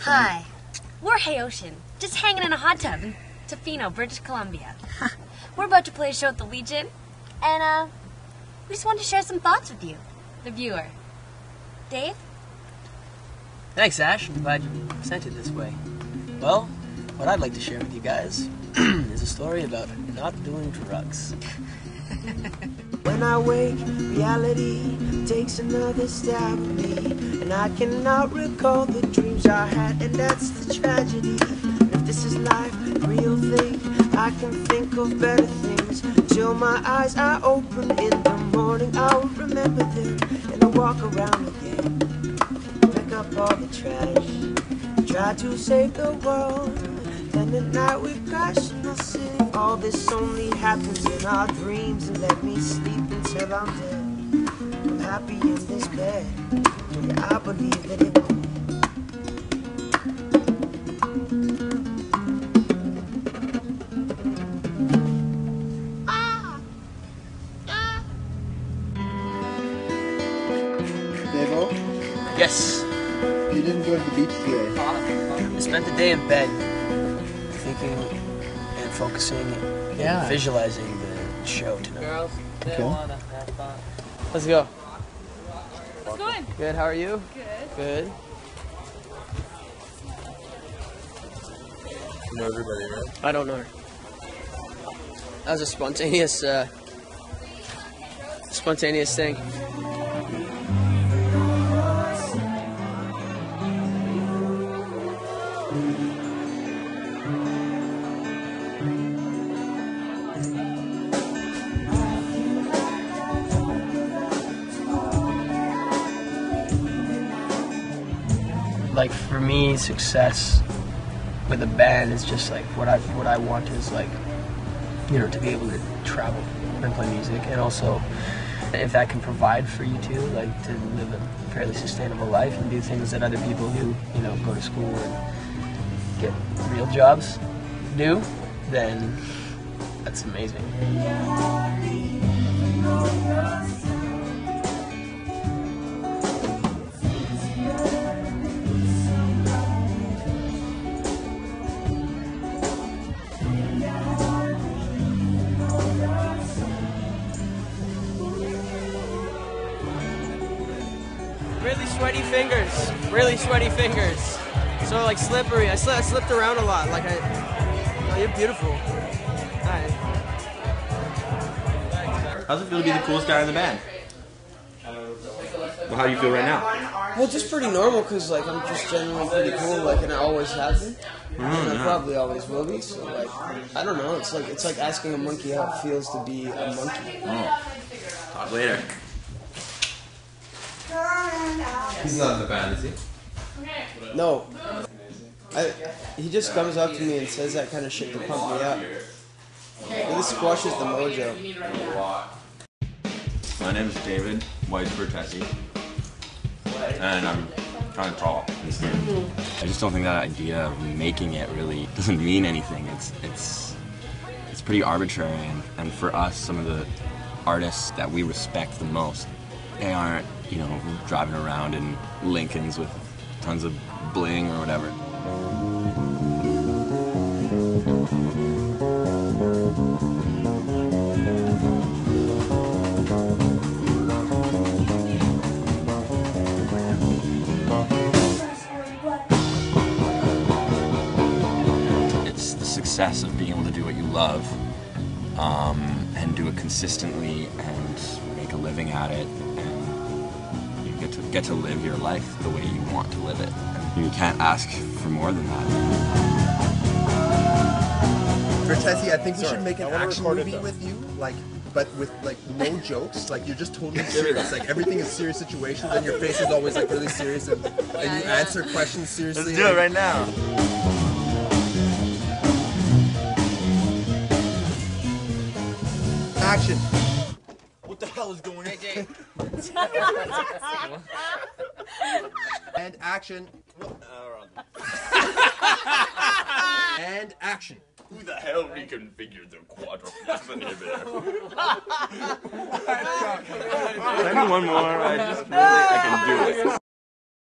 Hi. We're Hey Ocean, just hanging in a hot tub in Tofino, British Columbia. We're about to play a show at the Legion, and uh, we just wanted to share some thoughts with you, the viewer. Dave? Thanks, Ash. I'm glad you sent it this way. Well, what I'd like to share with you guys is a story about not doing drugs. When I wake, reality takes another stab at me. And I cannot recall the dreams I had, and that's the tragedy. If this is life, real thing, I can think of better things. Till my eyes are open in the morning, I will remember them. And I'll walk around again, pick up all the trash, try to save the world. Then at night we crash and I'll sing. All this only happens in our dreams and let me sleep until I'm dead. I'm happy in this bed. Yeah, I believe that it will. Devo, Yes, you didn't go to the beach today. I spent the day in bed thinking and focusing and Yeah. visualizing the show tonight. Girls, they Okay. wanna have fun. Let's go. It's going. Good. How are you? Good. Good. You know everybody, right? I don't know her. That was a spontaneous, uh, spontaneous thing. Like for me, success with a band is just like what I what I want is like you know to be able to travel and play music, and also if that can provide for you too, like to live a fairly sustainable life and do things that other people who you know go to school and get real jobs do, then that's amazing. Really sweaty fingers. Really sweaty fingers. So like slippery. I, sli- I slipped around a lot. Like I. Oh, you're beautiful. Hi. How's it feel to be the coolest guy in the band? Well, how do you feel right now? Well, just pretty normal because like I'm just generally pretty cool. Like and I always have been. Mm-hmm, and I probably always will be. So like I don't know. It's like it's like asking a monkey how it feels to be a monkey. Oh, talk later. He's not in the band, is he? No. I, he just comes up to me and says that kind of shit to pump me up. This squashes the mojo. My name is David White Vertesi, and I'm kind of tall. I just don't think that idea of making it really doesn't mean anything. It's it's it's pretty arbitrary, and, and for us, some of the artists that we respect the most, they aren't you know driving around in Lincolns with tons of bling or whatever. It's the success of being able to do what you love um, and do it consistently and make a living at it get to live your life the way you want to live it. And you can't ask for more than that. Vertesi, I think we Sorry, should make an action movie with you, like, but with like no jokes. Like you're just totally serious. Like everything is serious situations, and your face is always like really serious, and, and you answer questions seriously. Let's do it right now. Action. What the hell is going on? And action. and action. Who the hell reconfigured the quadruplex inhibitor? Send me one more. I just really, I can do it.